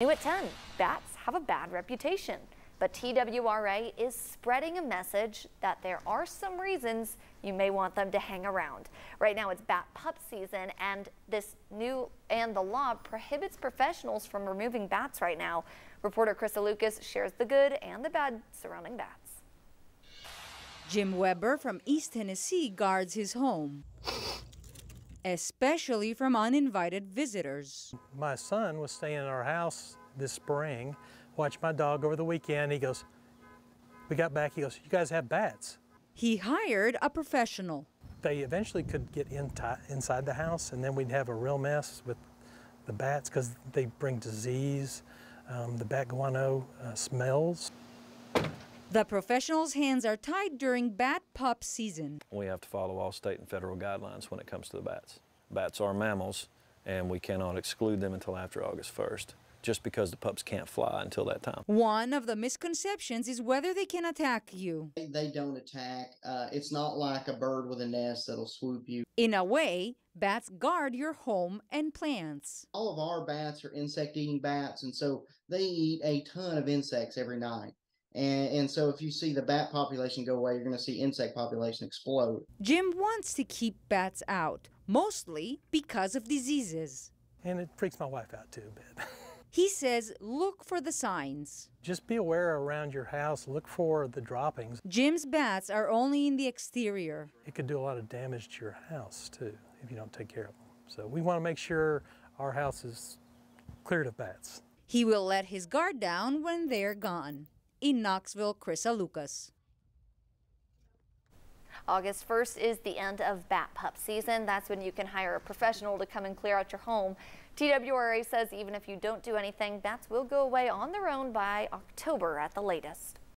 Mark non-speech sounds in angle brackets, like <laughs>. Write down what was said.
New at 10, bats have a bad reputation, but TWRA is spreading a message that there are some reasons you may want them to hang around. Right now it's bat pup season and this new and the law prohibits professionals from removing bats right now. Reporter Krista Lucas shares the good and the bad surrounding bats. Jim Weber from East Tennessee guards his home especially from uninvited visitors. My son was staying in our house this spring, watched my dog over the weekend. He goes, we got back, he goes, you guys have bats. He hired a professional. They eventually could get in inside the house and then we'd have a real mess with the bats because they bring disease. Um, the bat guano uh, smells. The professional's hands are tied during bat pup season. We have to follow all state and federal guidelines when it comes to the bats. Bats are mammals, and we cannot exclude them until after August 1st just because the pups can't fly until that time. One of the misconceptions is whether they can attack you. They don't attack. Uh, it's not like a bird with a nest that'll swoop you. In a way, bats guard your home and plants. All of our bats are insect eating bats, and so they eat a ton of insects every night. And, and so if you see the bat population go away, you're going to see insect population explode. Jim wants to keep bats out, mostly because of diseases. And it freaks my wife out too a bit. <laughs> he says look for the signs. Just be aware around your house, look for the droppings. Jim's bats are only in the exterior. It could do a lot of damage to your house too if you don't take care of them. So we want to make sure our house is cleared of bats. He will let his guard down when they're gone. In Knoxville, Krista Lucas. August 1st is the end of bat pup season. That's when you can hire a professional to come and clear out your home. TWRA says even if you don't do anything, bats will go away on their own by October at the latest.